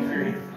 victory.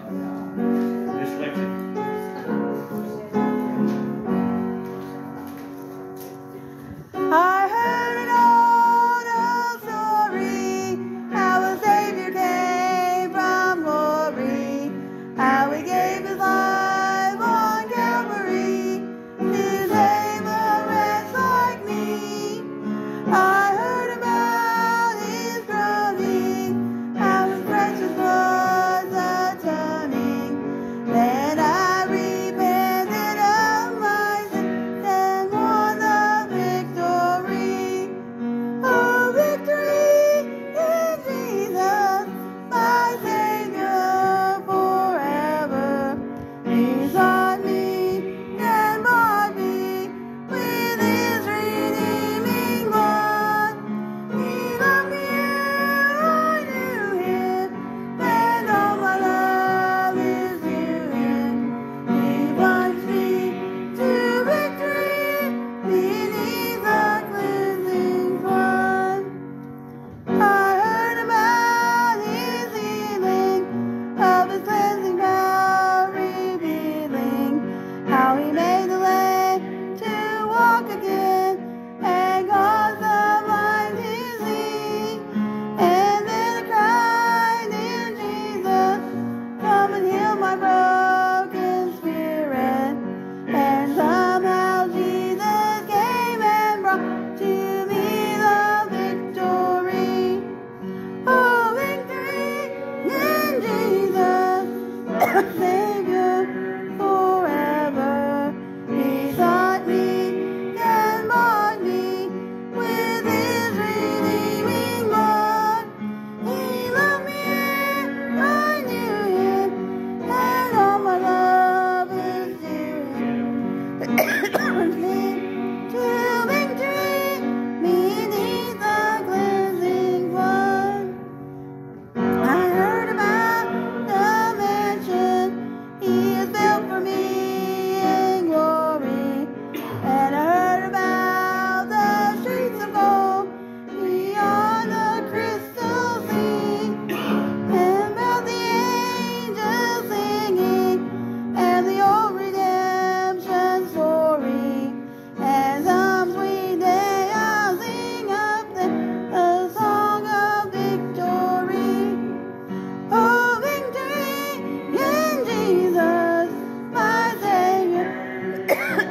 Nothing.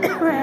Amen.